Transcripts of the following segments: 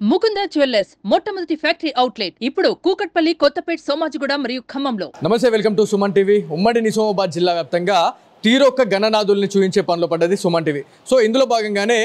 Mukunda jewellers మొట్టమొదటి factory outlet ఇప్పుడు కూకట్పల్లి కొత్తపేట సోమాజిగూడ మరియు ఖమ్మంలో. నమస్తే వెల్కమ్ టు సుమన్ టీవీ. ఉమ్మడి నిజామాబాద్ జిల్లా వ్యాప్తంగా తీరొక్క గణనాథుల్ని చూపించే పనిలో పడ్డది సుమన్ టీవీ. సో ఇందులో భాగంగానే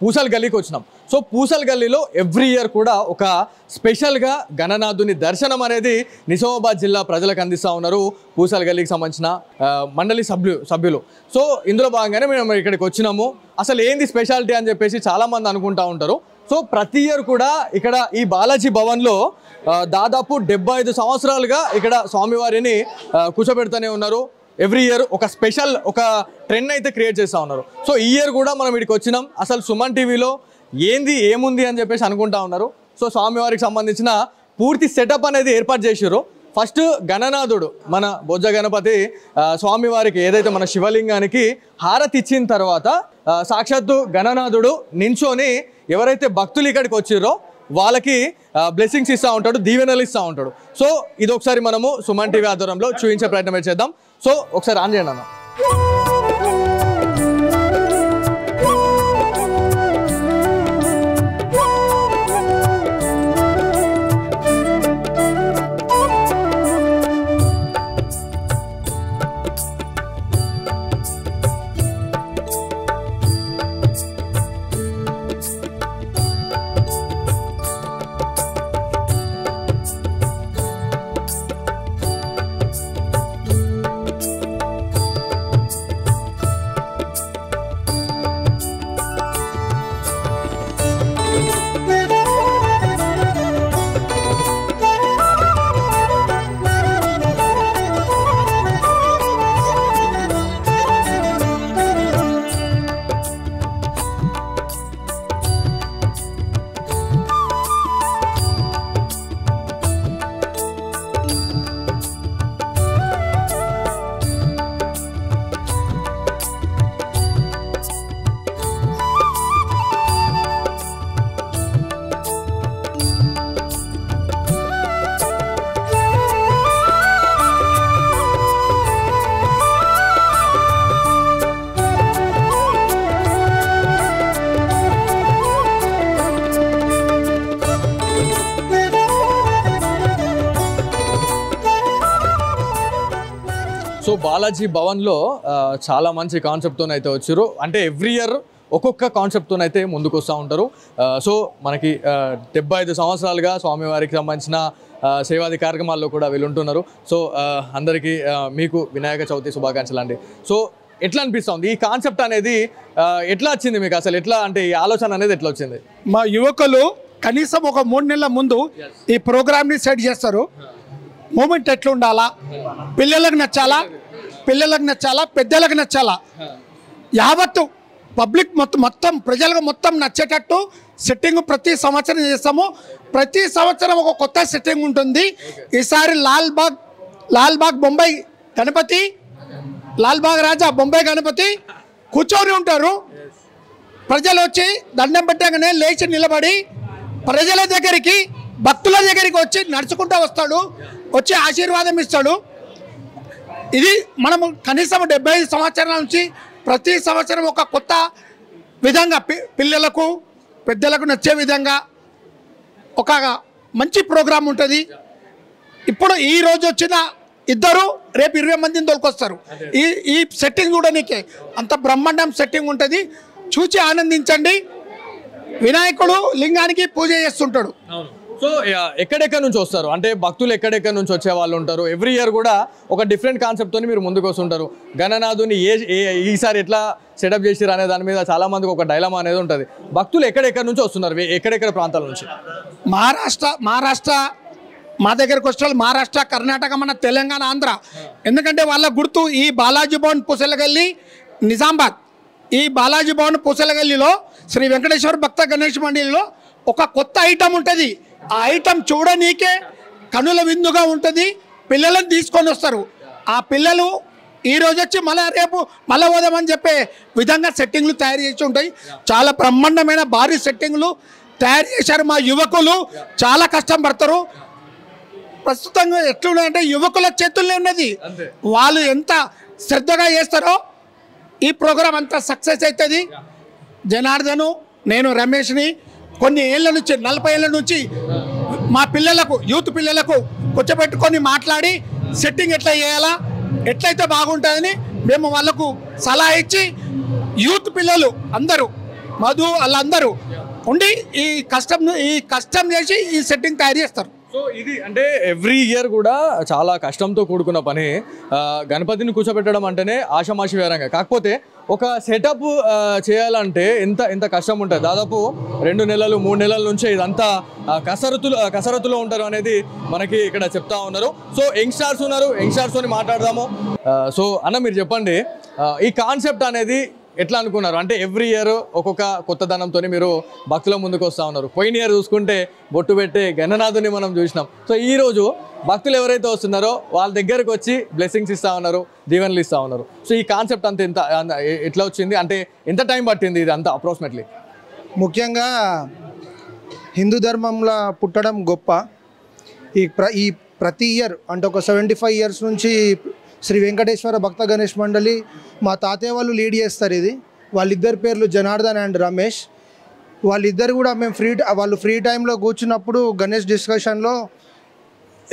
పూసల్ గల్లీకి వచ్చినాం. సో పూసల్ గల్లీలో ఎవ్రీ ఇయర్ కూడా ఒక స్పెషల్గా గణనాథుని దర్శనం అనేది నిజామాబాద్ జిల్లా ప్రజలకు అందిస్తూ ఉన్నారు పూసల్ గల్లీకి సంబంధించిన మండలి సభ్యులు సభ్యులు. సో ఇందులో భాగంగానే మేము ఇక్కడికి వచ్చినాము. అసలు ఏంది స్పెషాలిటీ అని చెప్పేసి చాలామంది అనుకుంటా ఉంటారు. సో ప్రతి ఇయర్ కూడా ఇక్కడ ఈ బాలాజీ భవన్లో దాదాపు డెబ్బై ఐదు సంవత్సరాలుగా ఇక్కడ స్వామివారిని ఆ, కూర్చోబెడుతూనే ఉన్నారు. ఎవ్రీ ఇయర్ ఒక స్పెషల్ ఒక ట్రెండ్ అయితే క్రియేట్ చేస్తూ ఉన్నారు. సో ఈ ఇయర్ కూడా మనం ఇక్కడికి వచ్చినాం. అసలు సుమన్ టీవీలో ఏంది ఏముంది అని చెప్పేసి అనుకుంటా ఉన్నారు. సో స్వామివారికి సంబంధించిన పూర్తి సెటప్ అనేది ఏర్పాటు చేశారు ఫస్ట్ గణనాథుడు మన బొజ్జ గణపతి స్వామివారికి ఏదైతే మన శివలింగానికి హారతి ఇచ్చిన తర్వాత సాక్షాత్తు గణనాథుడు నించోని ఎవరైతే భక్తులు ఇక్కడికి వచ్చిర్రో వాళ్ళకి బ్లెస్సింగ్స్ ఇస్తూ ఉంటాడు దీవెనలు ఇస్తూ ఉంటాడు. సో ఇది ఒకసారి మనము సుమన్ టీవీ ఆధ్వర్యంలో చూపించే ప్రయత్నం చేద్దాం. సో ఒకసారి ఆన్ చేయండి అన్న. సో బాలాజీ భవన్లో చాలా మంచి కాన్సెప్ట్తో అయితే వచ్చారు. అంటే ఎవ్రీ ఇయర్ ఒక్కొక్క కాన్సెప్ట్తో అయితే ముందుకు వస్తూ ఉంటారు. సో మనకి డెబ్బై ఐదు సంవత్సరాలుగా స్వామివారికి సంబంధించిన సేవాది కార్యక్రమాల్లో కూడా వీళ్ళు ఉంటున్నారు సో అందరికీ మీకు వినాయక చవితి శుభాకాంక్షలు అండి. సో ఎట్లా అనిపిస్తుంది? ఈ కాన్సెప్ట్ అనేది ఎట్లా వచ్చింది మీకు అసలు? ఎట్లా అంటే ఈ ఆలోచన అనేది ఎట్లా వచ్చింది? మా యువకులు కనీసం ఒక మూడు నెలల ముందు ఈ ప్రోగ్రామ్ని సెట్ చేస్తారు. మూమెంట్ ఎట్లా ఉండాలా పిల్లలకు నచ్చాలా? పిల్లలకు నచ్చాలా పెద్దలకు నచ్చాలా? యావత్తు పబ్లిక్ మొత్తం మొత్తం ప్రజలకు మొత్తం నచ్చేటట్టు సెట్టింగ్ ప్రతి సంవత్సరం చేస్తాము. ప్రతి సంవత్సరం ఒక కొత్త సెట్టింగ్ ఉంటుంది. ఈసారి లాల్ బాగ్ లాల్ బాగ్ బొంబాయి గణపతి లాల్ బాగ్ రాజా బొంబాయి గణపతి కూర్చొని ఉంటారు. ప్రజలు వచ్చి దండం పెట్టగానే లేచి నిలబడి ప్రజల దగ్గరికి భక్తుల దగ్గరికి వచ్చి నడుచుకుంటూ వస్తాడు. వచ్చి ఆశీర్వాదం ఇస్తాడు. ఇది మనము కనీసం డెబ్బై ఐదు సంవత్సరాల నుంచి ప్రతి సంవత్సరం ఒక కొత్త విధంగా పి- పిల్లలకు పెద్దలకు నచ్చే విధంగా ఒక మంచి ప్రోగ్రాం ఉంటుంది. ఇప్పుడు ఈ రోజు వచ్చిన ఇద్దరు రేపు ఇరవై మందిని తోలుకొస్తారు. ఈ ఈ సెట్టింగ్ చూడడానికి అంత బ్రహ్మాండం సెట్టింగ్ ఉంటుంది. చూసి ఆనందించండి. వినాయకుడు లింగానికి పూజ చేస్తుంటాడు. సో ఎక్కడెక్కడ నుంచి వస్తారు? అంటే భక్తులు ఎక్కడెక్కడ నుంచి వచ్చే వాళ్ళు ఉంటారు? ఎవ్రీ ఇయర్ కూడా ఒక డిఫరెంట్ కాన్సెప్ట్తో మీరు ముందుకు వస్తుంటారు. గణనాథుని ఏ ఏ- ఈసారి ఎట్లా సెటప్ చేసిరు అనే దాని మీద చాలా మందికి ఒక డైలమా అనేది ఉంటుంది. భక్తులు ఎక్కడెక్కడ నుంచి వస్తున్నారు? ఎక్కడెక్కడ ప్రాంతాల నుంచి? మహారాష్ట్ర మహారాష్ట్ర మా దగ్గరకు వచ్చిన మహారాష్ట్ర కర్ణాటక మన తెలంగాణ ఆంధ్ర. ఎందుకంటే వాళ్ళ గుర్తు ఈ బాలాజీ భవన్ పుసలగల్లి నిజామాబాద్. ఈ బాలాజీ భవన్ పూసలగల్లిలో శ్రీ వెంకటేశ్వర భక్త గణేష్ మండలిలో ఒక కొత్త ఐటమ్ ఉంటుంది. ఆ ఐటమ్ చూడనీకే కనుల విందుగా ఉంటుంది. పిల్లలను తీసుకొని వస్తారు. ఆ పిల్లలు ఈ రోజు వచ్చి మళ్ళీ రేపు మళ్ళీ పోదామని చెప్పే విధంగా సెట్టింగ్లు తయారు చేసి ఉంటాయి. చాలా బ్రహ్మాండమైన భారీ సెట్టింగ్లు తయారు చేశారు మా యువకులు. చాలా కష్టం పడతారు. ప్రస్తుతంగా ఎట్లున్నాయంటే యువకుల చేతుల్లో ఉన్నది. వాళ్ళు ఎంత శ్రద్ధగా చేస్తారో ఈ ప్రోగ్రాం అంతా సక్సెస్ అవుతుంది. జనార్దను నేను రమేష్ని కొన్ని ఏళ్ళ నుంచి నలభై ఏళ్ళ నుంచి మా పిల్లలకు యూత్ పిల్లలకు కూర్చోబెట్టుకొని మాట్లాడి సెట్టింగ్ ఎట్లా చేయాలా ఎట్లయితే బాగుంటుందని మేము వాళ్ళకు సలహా ఇచ్చి యూత్ పిల్లలు అందరూ మధు వాళ్ళందరూ ఉండి ఈ కష్టం ఈ కష్టం చేసి ఈ సెట్టింగ్ తయారు చేస్తారు. సో ఇది అంటే ఎవ్రీ ఇయర్ కూడా చాలా కష్టంతో కూడుకున్న పని. గణపతిని కూర్చోబెట్టడం అంటేనే ఆషమాషి వేరంగా. కాకపోతే ఒక సెటప్ చేయాలంటే ఎంత ఎంత కష్టం ఉంటుంది? దాదాపు రెండు నెలలు మూడు నెలల నుంచే ఇదంతా కసరత్తులు కసరత్తులో ఉంటారు అనేది మనకి ఇక్కడ చెప్తా ఉన్నారు. సో యంగ్స్టార్స్ ఉన్నారు యంగ్స్టార్స్ తోని మాట్లాడదాము. సో అన్న మీరు చెప్పండి. ఈ కాన్సెప్ట్ అనేది ఎట్లా అనుకున్నారు? అంటే ఎవ్రీ ఇయర్ ఒక్కొక్క కొత్తదనంతో మీరు భక్తుల ముందుకు వస్తూ ఉన్నారు. పోయిన ఇయర్ చూసుకుంటే బొట్టు పెట్టే గణనాథుని మనం చూసినాం. సో ఈ రోజు భక్తులు ఎవరైతే వస్తున్నారో వాళ్ళ దగ్గరకు వచ్చి బ్లెస్సింగ్స్ ఇస్తూ ఉన్నారు దీవెనలు ఇస్తూ ఉన్నారు. సో ఈ కాన్సెప్ట్ అంత ఎంత ఎట్లా వచ్చింది? అంటే ఎంత టైం పట్టింది ఇది అంతా అప్రాక్సిమేట్లీ ముఖ్యంగా హిందూ ధర్మంలో పుట్టడం గొప్ప. ఈ ప్ర ఈ ప్రతి ఇయర్ అంటే ఒక సెవెంటీ ఫైవ్ ఇయర్స్ నుంచి శ్రీ వెంకటేశ్వర భక్త గణేష్ మండలి. మా తాతయ్య వాళ్ళు లీడ్ చేస్తారు ఇది. వాళ్ళిద్దరి పేర్లు జనార్దన్ అండ్ రమేష్. వాళ్ళిద్దరు కూడా మేము ఫ్రీ వాళ్ళు ఫ్రీ టైంలో కూర్చున్నప్పుడు గణేష్ డిస్కషన్లో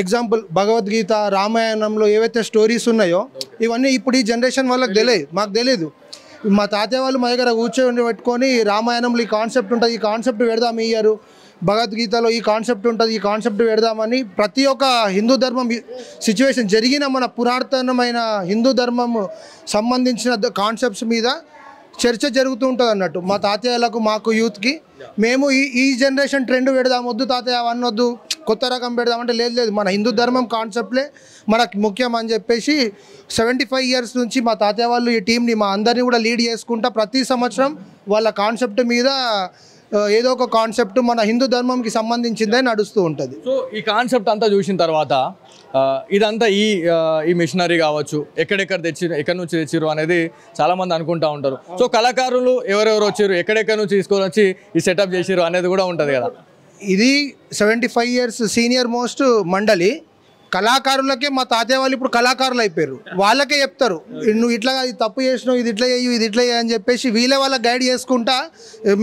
ఎగ్జాంపుల్ భగవద్గీత రామాయణంలో ఏవైతే స్టోరీస్ ఉన్నాయో ఇవన్నీ ఇప్పుడు ఈ జనరేషన్ వాళ్ళకి తెలియదు మాకు తెలియదు మా తాతయ్య వాళ్ళు మా దగ్గర కూర్చొని పెట్టుకొని రామాయణంలో ఈ కాన్సెప్ట్ ఉంటుంది ఈ కాన్సెప్ట్ పెడదాం ఈ ఇయర్. భగవద్గీతలో ఈ కాన్సెప్ట్ ఉంటుంది ఈ కాన్సెప్ట్ పెడదామని ప్రతి ఒక్క హిందూ ధర్మం సిచ్యువేషన్ జరిగిన మన పురాతనమైన హిందూ ధర్మం సంబంధించిన కాన్సెప్ట్స్ మీద చర్చ జరుగుతూ ఉంటుంది అన్నట్టు మా తాతయ్యలకు మాకు యూత్కి. మేము ఈ ఈ జనరేషన్ ట్రెండ్ పెడదాం వద్దు తాతయ్య అవన్నీ వద్దు కొత్త రకం పెడదాం అంటే లేదు లేదు. మన హిందూ ధర్మం కాన్సెప్ట్లే మనకు ముఖ్యం అని చెప్పేసి సెవెంటీ ఫైవ్ ఇయర్స్ నుంచి మా తాతయ్య వాళ్ళు ఈ టీంని మా అందరినీ కూడా లీడ్ చేసుకుంటా ప్రతి సంవత్సరం వాళ్ళ కాన్సెప్ట్ మీద ఏదో ఒక కాన్సెప్ట్ మన హిందూ ధర్మంకి సంబంధించిందే నడుస్తూ ఉంటుంది. సో ఈ కాన్సెప్ట్ అంతా చూసిన తర్వాత ఇదంతా ఈ ఈ మిషనరీ కావచ్చు ఎక్కడెక్కడ తెచ్చి ఎక్కడి నుంచి తెచ్చిరు అనేది చాలా మంది అనుకుంటా ఉంటారు. సో కళాకారులు ఎవరెవరు వచ్చారు ఎక్కడెక్కడ నుంచి తీసుకొని వచ్చి ఈ సెటప్ చేసిరు అనేది కూడా ఉంటుంది కదా. ఇది seventy five years senior most మండలి. కళాకారులకే మా తాతయ్య వాళ్ళు ఇప్పుడు కళాకారులు అయిపోయారు. వాళ్ళకే చెప్తారు నువ్వు ఇట్లా ఇది తప్పు చేసినావు ఇది ఇట్లా చేయు ఇది ఇట్లా చేయి అని చెప్పేసి వీళ్ళే వాళ్ళ గైడ్ చేసుకుంటా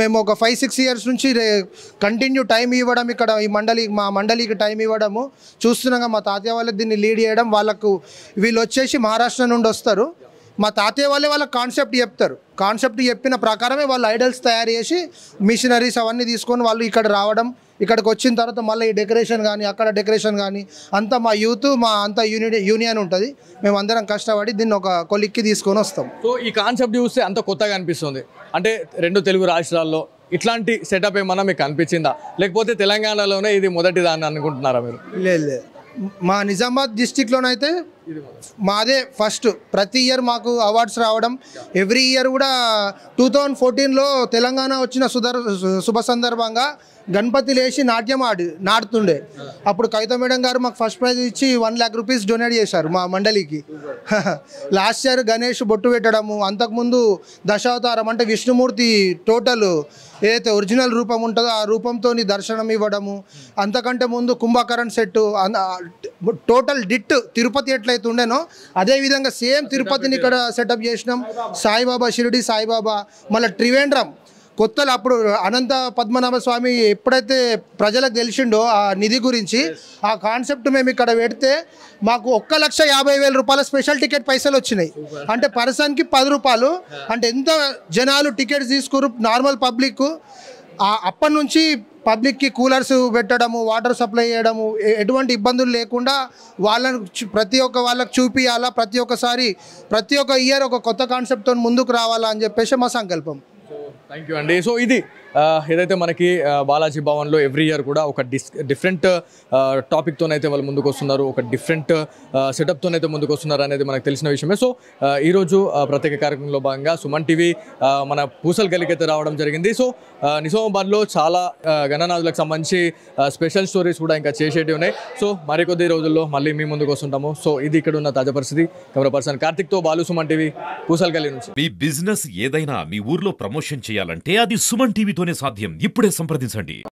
మేము ఒక ఫైవ్ సిక్స్ ఇయర్స్ నుంచి కంటిన్యూ టైం ఇవ్వడం ఇక్కడ ఈ మండలి మా మండలికి టైం ఇవ్వడము. చూస్తున్నాగా మా తాతయ్య వాళ్ళకి దీన్ని లీడ్ చేయడం వాళ్ళకు వీళ్ళు వచ్చేసి మహారాష్ట్ర నుండి వస్తారు. మా తాతయ్య వాళ్ళే వాళ్ళ కాన్సెప్ట్ చెప్తారు. కాన్సెప్ట్ చెప్పిన ప్రకారమే వాళ్ళు ఐడల్స్ తయారు చేసి మిషనరీస్ అవన్నీ తీసుకొని వాళ్ళు ఇక్కడ రావడం ఇక్కడికి వచ్చిన తర్వాత మళ్ళీ ఈ డెకరేషన్ కానీ అక్కడ డెకరేషన్ కానీ అంతా మా యూత్ మా అంతా యూనియన్ యూనియన్ ఉంటుంది. మేము అందరం కష్టపడి దీన్ని ఒక కొలిక్కి తీసుకొని వస్తాం. సో ఈ కాన్సెప్ట్ చూస్తే అంత కొత్తగా అనిపిస్తుంది. అంటే రెండు తెలుగు రాష్ట్రాల్లో ఇట్లాంటి సెటప్ ఏమన్నా మీకు అనిపించిందా? లేకపోతే తెలంగాణలోనే ఇది మొదటిదా అని అనుకుంటున్నారా మీరు? లేదు లేదు. మా నిజామాబాద్ డిస్టిక్లోనైతే మాదే ఫస్ట్. ప్రతి ఇయర్ మాకు అవార్డ్స్ రావడం. ఎవ్రీ ఇయర్ కూడా టూ థౌజండ్ ఫోర్టీన్లో తెలంగాణ వచ్చిన సుధర్ శుభ సందర్భంగా గణపతి లేచి నాట్యం ఆడి నాడుతుండే అప్పుడు కవిత మేడం గారు మాకు ఫస్ట్ ప్రైజ్ ఇచ్చి వన్ ల్యాక్ రూపీస్ డొనేట్ చేశారు మా మండలికి. లాస్ట్ ఇయర్ గణేష్ బొట్టు పెట్టడము అంతకుముందు దశావతారం అంటే విష్ణుమూర్తి టోటల్ ఏదైతే ఒరిజినల్ రూపం ఉంటుందో ఆ రూపంతో దర్శనం ఇవ్వడము అంతకంటే ముందు కుంభకరణ్ సెట్ టోటల్ డిట్ తిరుపతి ఎట్లయితే ఉండేనో అదే విధంగా సేమ్ తిరుపతిని ఇక్కడ సెటప్ చేసినాం. సాయిబాబా షిరిడి సాయిబాబా మళ్ళీ త్రివేంద్రం. కొత్తలు అప్పుడు అనంత పద్మనాభ స్వామి ఎప్పుడైతే ప్రజలకు తెలిసిండో ఆ నిధి గురించి ఆ కాన్సెప్ట్ మేము ఇక్కడ పెడితే మాకు ఒక్క లక్ష యాభై వేల రూపాయల స్పెషల్ టికెట్ పైసలు వచ్చినాయి. అంటే పర్సన్కి పది రూపాయలు. అంటే ఎంత జనాలు టికెట్స్ తీసుకురు నార్మల్ పబ్లిక్ అప్పటి నుంచి పబ్లిక్కి కూలర్స్ పెట్టడము వాటర్ సప్లై చేయడము ఎటువంటి ఇబ్బందులు లేకుండా వాళ్ళని ప్రతి ఒక్క వాళ్ళకి చూపియాలా ప్రతి ఒక్కసారి ప్రతి ఒక్క ఇయర్ ఒక కొత్త కాన్సెప్ట్తో ముందుకు రావాలా అని చెప్పేసి మా సంకల్పం. థ్యాంక్ యూ అండి. సో ఇది ఏదైతే మనకి బాలాజీ భవన్లో ఎవ్రీ ఇయర్ కూడా ఒక డిస్ డిఫరెంట్ టాపిక్తోనైతే వాళ్ళు ముందుకు వస్తున్నారు ఒక డిఫరెంట్ సెటప్తోనైతే ముందుకు వస్తున్నారు అనేది మనకు తెలిసిన విషయమే. సో ఈరోజు ప్రత్యేక కార్యక్రమంలో భాగంగా సుమన్ టీవీ మన పూసల్ గలికైతే రావడం జరిగింది. సో నిజామాబాద్లో చాలా గణనాథులకు సంబంధించి స్పెషల్ స్టోరీస్ కూడా ఇంకా చేసేటివి ఉన్నాయి. సో మరికొద్ది రోజుల్లో మళ్ళీ మీ ముందుకు వస్తుంటాము. సో ఇది ఇక్కడ ఉన్న తాజా పరిస్థితి. కెమెరా పర్సన్ కార్తిక్తో బాలు సుమన్ టీవీ పూసల్ గలి నుంచి. మీ బిజినెస్ ఏదైనా మీ ఊర్లో ప్రమోషన్ చేయాలంటే అది సుమన్ టీవీతో సాధ్యం. ఇప్పుడే సంప్రదించండి.